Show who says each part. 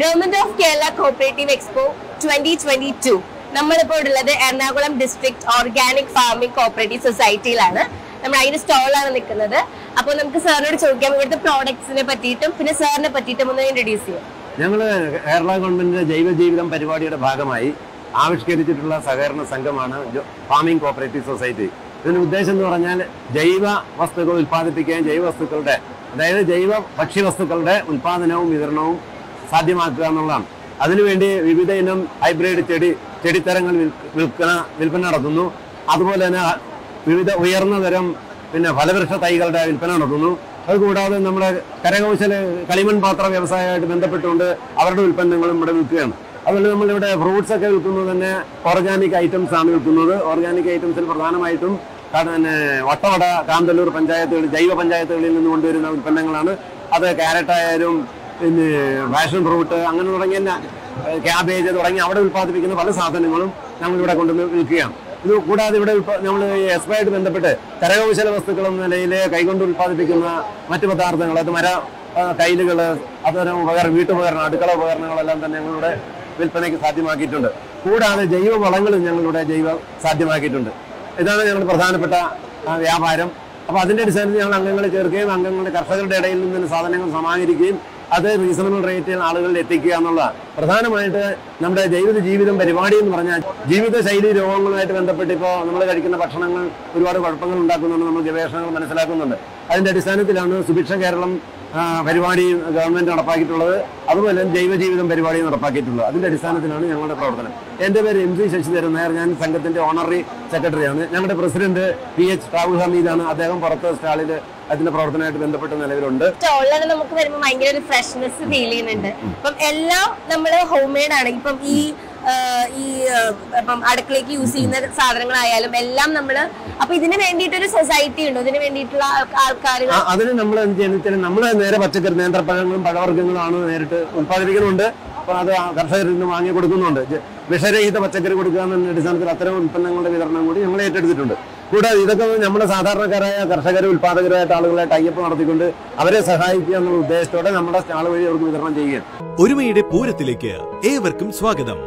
Speaker 1: Government of Kerala cooperative expo twenty twenty two നമ്മളിപ്പോൾ ഉള്ളത് Ernakulam district organic farming cooperative സൊസൈറ്റിയിലാണ് നമ്മൾ അതിന്റെ സ്റ്റോളാണ് നിൽക്കുന്നത്. അപ്പോൾ നമുക്ക് സാറിനോട് ചോദിക്കാം ഇവിടുത്തെ പ്രോഡക്ട്സിനെ പറ്റിയിട്ടും പിന്നെ സാറിനെ പറ്റിയിട്ടും ഒന്ന് ഇൻട്രൊഡ്യൂസ് ചെയ്യാം.
Speaker 2: ഞങ്ങൾ കേരള ഗവൺമെന്റിന്റെ ജൈവ ജീവിതം പരിപാടിയുടെ ഭാഗമായി ആവിഷ്കരിച്ചിട്ടുള്ള സഹകരണ സംഘമാണ് ഫാമിംഗ് കോപ്പറേറ്റീവ് സൊസൈറ്റി ഇതിന്റെ ഉദ്ദേശം എന്ന് പറഞ്ഞാൽ ജൈവ വസ്തുക്കൾ ഉൽപ്പാദിപ്പിക്കുകയും ജൈവ വസ്തുക്കളുടെ അതായത് ജൈവ ഭക്ഷ്യവസ്തുക്കളുടെ ഉൽപാദനവും വിതരണവും സാധ്യമാക്കുക എന്നുള്ളതാണ്. അതിനുവേണ്ടി വിവിധ ഇനം ഹൈബ്രിഡ് ചെടി ചെടിത്തരങ്ങൾ വിൽക്കുന്ന വിൽപ്പന നടത്തുന്നു. അതുപോലെ തന്നെ വിവിധ ഉയർന്ന തരം പിന്നെ ഫലവൃക്ഷ തൈകളുടെ വിൽപ്പന നടത്തുന്നു. അതുകൂടാതെ നമ്മുടെ കരകൗശല കളിമൺ പാത്ര വ്യവസായമായിട്ട് ബന്ധപ്പെട്ടുകൊണ്ട് അവരുടെ ഉൽപ്പന്നങ്ങളും ഇവിടെ വിൽക്കുകയാണ്. അതുപോലെ നമ്മളിവിടെ ഫ്രൂട്ട്സ് ഒക്കെ വിൽക്കുന്നത് തന്നെ ഓർഗാനിക് ഐറ്റംസ് ആണ് വിൽക്കുന്നത്. ഓർഗാനിക് ഐറ്റംസിൽ പ്രധാനമായിട്ടും പിന്നെ വട്ടവട കാന്തല്ലൂർ പഞ്ചായത്തുകൾ ജൈവ പഞ്ചായത്തുകളിൽ നിന്ന് കൊണ്ടുവരുന്ന ഉൽപ്പന്നങ്ങളാണ്. അത് ക്യാരറ്റ് ആയാലും പിന്നെ പാഷൻ ഫ്രൂട്ട് അങ്ങനെ തുടങ്ങിയ ക്യാബേജ് തുടങ്ങി അവിടെ ഉൽപ്പാദിപ്പിക്കുന്ന പല സാധനങ്ങളും നമ്മൾ ഇവിടെ കൊണ്ടുവന്ന് വിൽക്കുകയാണ്. ഇത് കൂടാതെ ഇവിടെ നമ്മൾ എക്സ്പയർട്ട് ബന്ധപ്പെട്ട് കരകൗശല വസ്തുക്കൾ എന്ന നിലയിൽ കൈകൊണ്ട് ഉൽപ്പാദിപ്പിക്കുന്ന മറ്റു പദാർത്ഥങ്ങൾ അത് മര കൈലുകൾ അതുപോലെ ഉപകരണം വീട്ടുപകരണം അടുക്കള ഉപകരണങ്ങളെല്ലാം തന്നെ ഞങ്ങളിവിടെ വിൽപ്പനയ്ക്ക് സാധ്യമാക്കിയിട്ടുണ്ട്. കൂടാതെ ജൈവ വളങ്ങളും ഞങ്ങളിവിടെ ജൈവ സാധ്യമാക്കിയിട്ടുണ്ട്. ഇതാണ് ഞങ്ങളുടെ പ്രധാനപ്പെട്ട വ്യാപാരം. അപ്പോൾ അതിന്റെ അടിസ്ഥാനത്തിൽ ഞങ്ങൾ അംഗങ്ങളെ ചേർക്കുകയും അംഗങ്ങളുടെ കർഷകരുടെ ഇടയിൽ നിന്ന് സാധനങ്ങൾ സമാഹരിക്കുകയും അത് റീസണബിൾ റേറ്റിൽ ആളുകളിൽ എത്തിക്കുക എന്നുള്ളതാണ് പ്രധാനമായിട്ട് നമ്മുടെ ജൈവിക ജീവിതം പരിപാടി എന്ന് പറഞ്ഞാൽ ജീവിതശൈലി രോഗങ്ങളുമായിട്ട് ബന്ധപ്പെട്ട് ഇപ്പോൾ നമ്മൾ കഴിക്കുന്ന ഭക്ഷണങ്ങൾ ഒരുപാട് കുഴപ്പങ്ങൾ ഉണ്ടാക്കുന്നുണ്ട് നമ്മൾ ഗവേഷണങ്ങൾ മനസ്സിലാക്കുന്നുണ്ട്. അതിന്റെ അടിസ്ഥാനത്തിലാണ് സുഭിക്ഷ കേരളം പരിപാടി ഗവൺമെന്റ് നടപ്പാക്കിയിട്ടുള്ളത്. അതുപോലെ ജൈവജീവിതം ജൈവ പരിപാടി നടപ്പാക്കിയിട്ടുള്ളത്. അതിന്റെ അടിസ്ഥാനത്തിലാണ് ഞങ്ങളുടെ പ്രവർത്തനം. എന്റെ പേര് എം സി ശശിധരൻ നായർ. ഞാൻ സംഘത്തിന്റെ ഓണററി സെക്രട്ടറിയാണ് ഞങ്ങളുടെ പ്രസിഡന്റ് പി എച്ച് രാഹുൽ ഹമീദാണ്. അദ്ദേഹം പുറത്ത് സ്റ്റാളിൽ അതിന്റെ പ്രവർത്തനമായിട്ട് ബന്ധപ്പെട്ട നിലവിലുണ്ട്.
Speaker 1: സ്റ്റോളിലാണ് നമുക്ക് വരുമ്പോൾ ഭയങ്കര ഒരു ഫ്രഷ്നെസ് ഫീൽ ചെയ്യുന്നുണ്ട്. ഇപ്പം എല്ലാം നമ്മൾ ഹോം മെയ്ഡ് ആണ്. ഇപ്പം ഈ ഈ ഇപ്പം അടുക്കളയ്ക്ക് യൂസ് ചെയ്യുന്ന സാധനങ്ങളായാലും എല്ലാം നമ്മൾ അപ്പൊ ഇതിന് വേണ്ടിയിട്ട് ഒരു സൊസൈറ്റി ഉണ്ടോ? ഇതിന് വേണ്ടിയിട്ടുള്ള ആൾക്കാർ
Speaker 2: അതിന് നമ്മൾ എന്ത് ചെയ്യുന്ന നമ്മൾ നേരെ പച്ചക്കറി നേന്ത്രപ്പഴങ്ങളും പഴവർഗങ്ങളാണ് നേരിട്ട് ഉത്പാദിപ്പിക്കുന്നുണ്ട് അപ്പൊ അത് കർഷകരിൽ നിന്ന് വാങ്ങി കൊടുക്കുന്നുണ്ട്. വിഷരഹിത പച്ചക്കറി കൊടുക്കുക എന്ന അടിസ്ഥാനത്തിൽ അത്തരം ഉൽപ്പന്നങ്ങളുടെ വിതരണം കൂടി ഞങ്ങൾ ഏറ്റെടുത്തിട്ടുണ്ട്. കൂടാതെ ഇതൊക്കെ നമ്മുടെ സാധാരണക്കാരായ കർഷകർ ഉൽപാദകരായിട്ട് ആളുകളെ ടൈപ്പ് നടത്തിക്കൊണ്ട് അവരെ സഹായിക്കുക എന്നുള്ള ഉദ്ദേശത്തോടെ നമ്മുടെ സ്റ്റാൾ വഴി അവർക്ക് വിതരണം ചെയ്യുകയാണ്.
Speaker 3: ഒരുമയുടെ പൂരത്തിലേക്ക് ഏവർക്കും സ്വാഗതം.